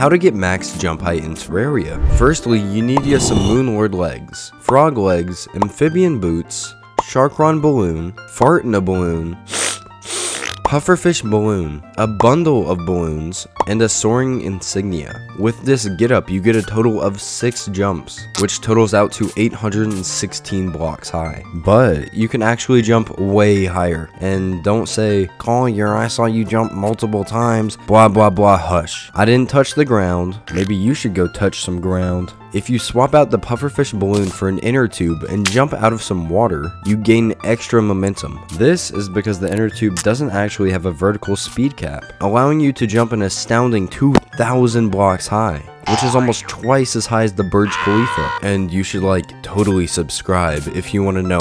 How to get max jump height in Terraria. Firstly, you need ya some Moonlord legs, frog legs, amphibian boots, Sharkron balloon, fart in a balloon, pufferfish balloon, a bundle of balloons, and a soaring insignia. With this getup, you get a total of 6 jumps, which totals out to 816 blocks high. But you can actually jump way higher, and don't say, Collier, I saw you jump multiple times, blah blah blah, hush. I didn't touch the ground, maybe you should go touch some ground. If you swap out the pufferfish balloon for an inner tube and jump out of some water, you gain extra momentum. This is because the inner tube doesn't actually have a vertical speed cap, allowing you to jump an astounding 2,000 blocks high which is almost twice as high as the Burj Khalifa. And you should like totally subscribe if you want to know